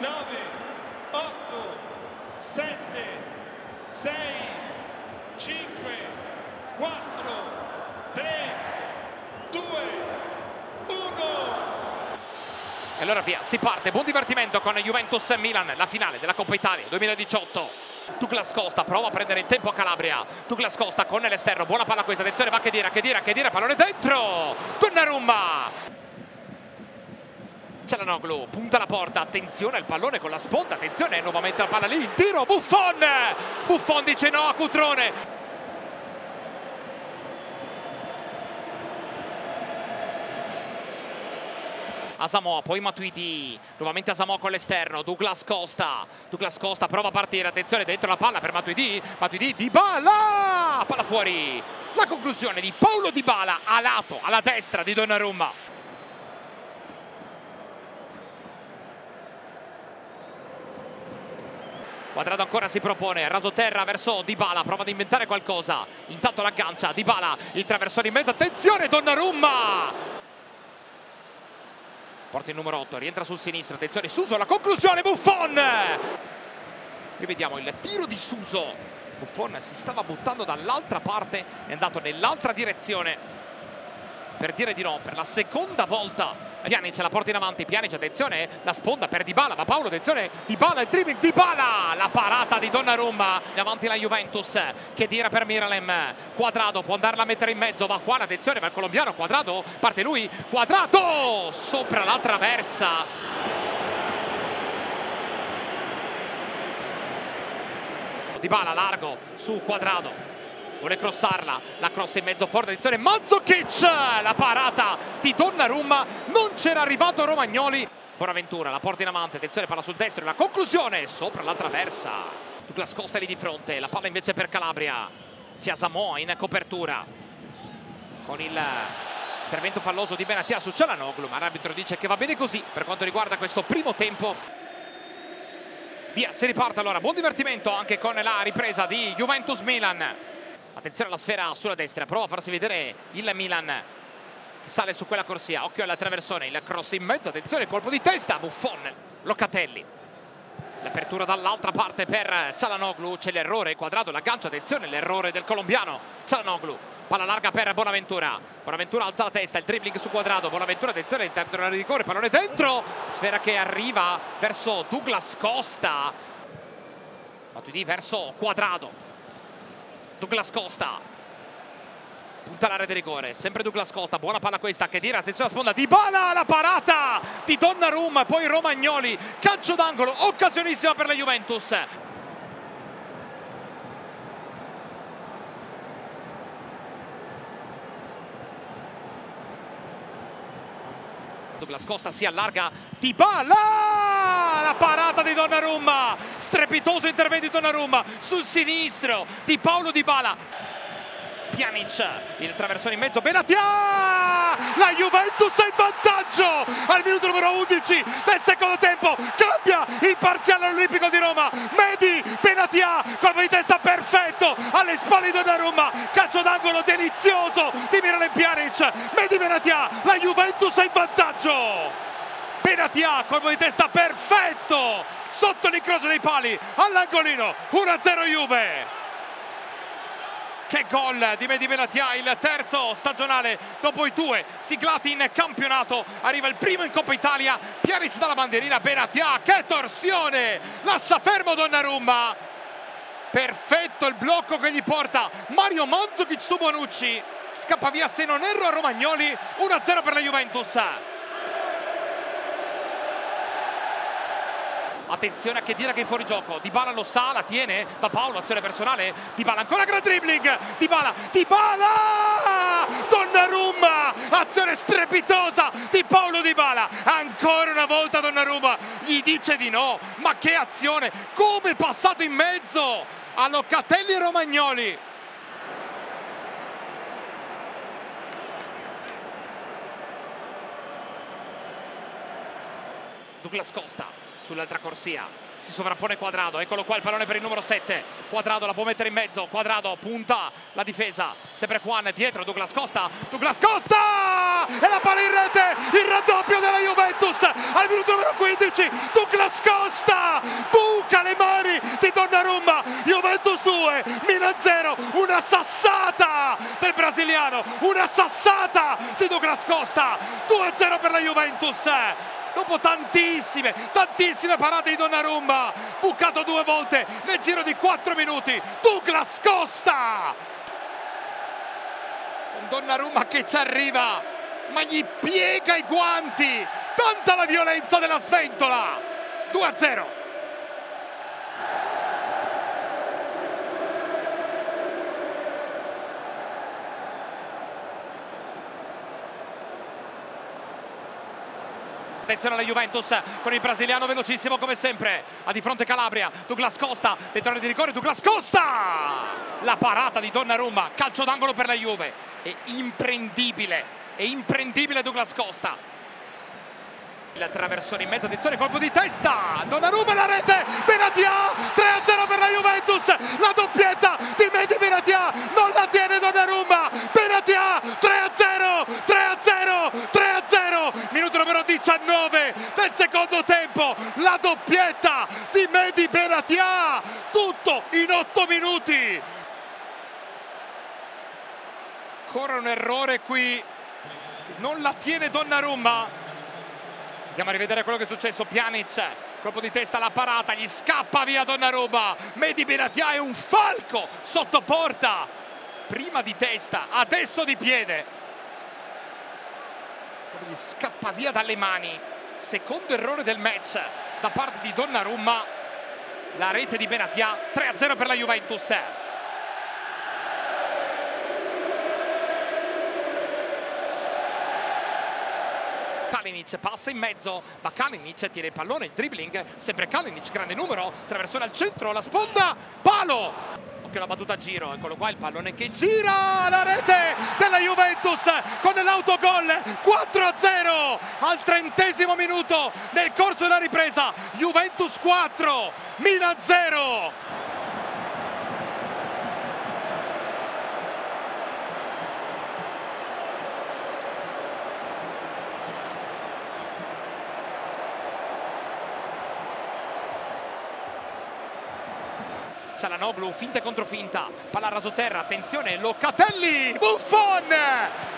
9, 8, 7, 6, 5, 4, 3, 2, 1. E allora via, si parte, buon divertimento con Juventus e Milan, la finale della Coppa Italia 2018. Douglas Costa prova a prendere il tempo a Calabria Douglas Costa con l'esterno buona palla questa attenzione va che dire che dire che dire pallone dentro Donnarumma Cialanoglu punta la porta, attenzione al pallone con la sponda, attenzione, nuovamente la palla lì, il tiro, Buffon! Buffon dice no a Cutrone. Asamoah, poi Matuidi, nuovamente Asamoah con l'esterno, Douglas Costa, Douglas Costa prova a partire, attenzione dentro la palla per Matuidi, Matuidi Di Bala, palla fuori, la conclusione di Paolo Di Bala a lato, alla destra di Donnarumma. Quadrado ancora si propone, rasoterra verso Dybala, prova ad inventare qualcosa. Intanto l'aggancia, Dybala, il traversone in mezzo, attenzione Donnarumma! Porta il numero 8, rientra sul sinistro, attenzione Suso, la conclusione, Buffon! Rivediamo il tiro di Suso. Buffon si stava buttando dall'altra parte, è andato nell'altra direzione per dire di no per la seconda volta. Pjanic la porta in avanti, Pjanic attenzione, la sponda per Dybala, ma Paolo attenzione, Dybala il dribbling, Dybala, la parata di Donnarumma, davanti la Juventus, che tira per Miralem, Quadrado può andarla a mettere in mezzo, va qua, attenzione, va il colombiano, Quadrado, parte lui, Quadrado, sopra la traversa, Dybala largo su Quadrado vuole crossarla, la crossa in mezzo forte, attenzione Mazzokic, la parata di Donnarumma, non c'era arrivato Romagnoli, Bonaventura la porta in avanti, attenzione palla sul destro, la conclusione sopra la traversa, Douglas Costa lì di fronte, la palla invece per Calabria, Samoa in copertura, con il intervento falloso di Benatia su Cialanoglu, ma l'arbitro dice che va bene così per quanto riguarda questo primo tempo. Via, si riparte allora, buon divertimento anche con la ripresa di Juventus-Milan. Attenzione alla sfera sulla destra, prova a farsi vedere il Milan che sale su quella corsia, occhio alla traversone, il cross in mezzo, attenzione, colpo di testa, Buffon, Locatelli. L'apertura dall'altra parte per Cialanoglu, c'è l'errore, quadrato, l'aggancio, attenzione, l'errore del colombiano, Cialanoglu. Palla larga per Bonaventura, Bonaventura alza la testa, il dribbling su quadrato, Bonaventura attenzione, interno di rigore, pallone dentro, sfera che arriva verso Douglas Costa, Matuidi verso quadrato, Douglas Costa punta l'area di rigore, sempre Douglas Costa, buona palla questa, che dire, attenzione alla sponda, Di Bala, la parata di Donnarumma, poi Romagnoli, calcio d'angolo, occasionissima per la Juventus. Douglas Costa si allarga, Di Bala, la parata di Donnarumma, strepitoso intervento di Donnarumma. Sul sinistro di Paolo Di Bala. Pjanic, il traversone in mezzo, Benatia! La Juventus è in vantaggio! Al minuto numero 11 del secondo tempo, cambia il parziale olimpico di Roma, Medi, Benatia, colpo di testa perfetto alle spalle di Donnarumma, calcio d'angolo delizioso di Miralem Pjanic, Medi Benatia, la Juventus è in vantaggio! Benatia, colpo di testa perfetto sotto l'incrocio dei pali all'angolino 1-0 Juve che gol di Medi Benatia, il terzo stagionale dopo i due siglati in campionato. Arriva il primo in Coppa Italia, Pianic dalla bandierina, Benatia, che torsione! Lascia fermo Donnarumma. Perfetto il blocco che gli porta Mario Mandzukic su Bonucci. Scappa via se non erro a Romagnoli, 1-0 per la Juventus. Attenzione a che dire che è fuori gioco Di Bala lo sa, la tiene. Va Paolo, azione personale. Di Bala ancora gran dribbling. Di Bala, Di Bala Donnarumma! Azione strepitosa di Paolo Di Bala ancora una volta Donnarumma gli dice di no. Ma che azione! Come passato in mezzo a Locatelli Romagnoli. Douglas Costa sull'altra corsia. Si sovrappone Quadrado, eccolo qua il pallone per il numero 7 Quadrado la può mettere in mezzo Quadrado punta la difesa. Sempre Juan dietro Douglas Costa Douglas Costa! E la palla in rete il raddoppio della Juventus al minuto numero 15 Douglas Costa! Buca le mani di Donnarumma Juventus Juventus 2, Milan 0, una sassata del brasiliano, una sassata di Douglas Costa, 2-0 per la Juventus dopo tantissime, tantissime parate di Donnarumma, bucato due volte nel giro di 4 minuti, Douglas Costa! Donnarumma che ci arriva, ma gli piega i guanti, tanta la violenza della sventola, 2-0. Attenzione alla Juventus con il brasiliano velocissimo come sempre ha di fronte Calabria Douglas Costa dentro di rigore Douglas Costa! La parata di Donnarumma calcio d'angolo per la Juve è imprendibile è imprendibile Douglas Costa. Il traversone in mezzo, attenzione, colpo di testa, Donnarumma la rete, Benatia, 3-0 per la Juventus, la doppietta di Medi Benatia, non la tiene Donnarumma, Medi Benatia, tutto in 8 minuti. Ancora un errore qui, non la tiene Donnarumma, Andiamo a rivedere quello che è successo. Pjanic, colpo di testa alla parata, gli scappa via Donnarumma. Medi Benatia è un falco sotto porta. Prima di testa, adesso di piede. Gli scappa via dalle mani. Secondo errore del match da parte di Donnarumma. La rete di Benatia, 3-0 per la Juventus. Kalinic passa in mezzo, va Kalinic, tira il pallone, il dribbling, sempre Kalinic, grande numero, traversone al centro, la sponda, palo! Occhio la battuta a giro, eccolo qua il pallone che gira, la rete della Juventus con l'autogol 4-0 al trentesimo minuto nel corso della ripresa, Juventus 4, Milan 0. Salanoglu, finta contro finta, palla rasoterra, attenzione, Locatelli, Buffon,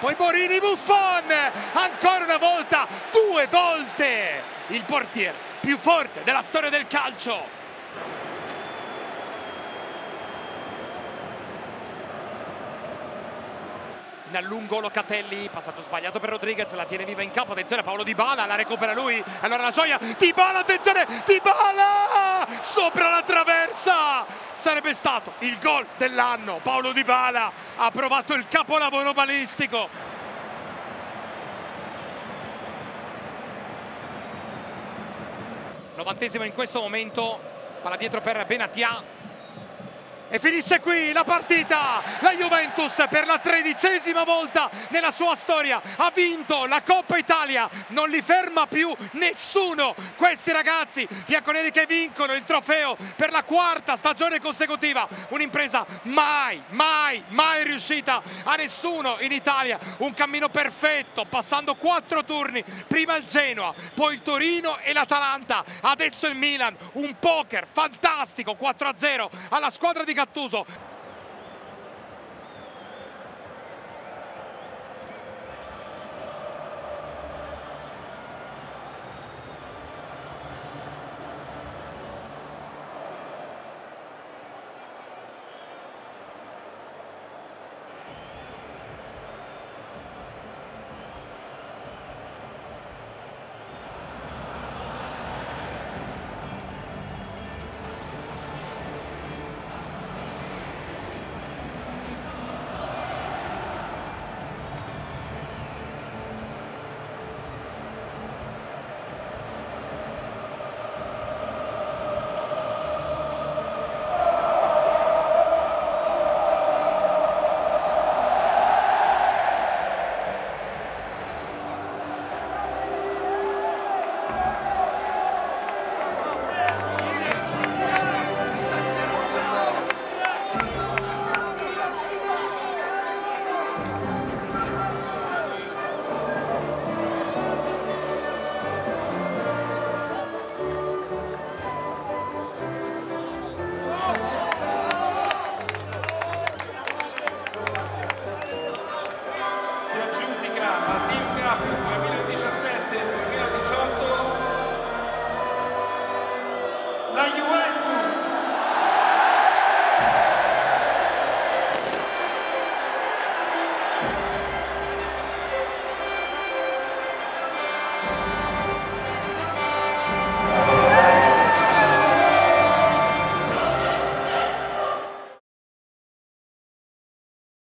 poi Borini, Buffon, ancora una volta, due volte, il portiere più forte della storia del calcio. In allungo Locatelli, passaggio sbagliato per Rodriguez, la tiene viva in campo, attenzione Paolo Di Bala, la recupera lui, allora la gioia, Di Bala, attenzione, Di Bala, sopra la traversa, sarebbe stato il gol dell'anno, Paolo Di Bala ha provato il capolavoro balistico. Novantesimo in questo momento, palla dietro per Benatia, e finisce qui la partita. La Juventus per la tredicesima volta nella sua storia ha vinto la Coppa Italia. Non li ferma più nessuno. Questi ragazzi bianconeri che vincono il trofeo per la quarta stagione consecutiva. Un'impresa mai, mai, mai riuscita a nessuno in Italia. Un cammino perfetto, passando quattro turni. Prima il Genoa, poi il Torino e l'Atalanta. Adesso il Milan. Un poker fantastico 4-0 alla squadra di Gattuso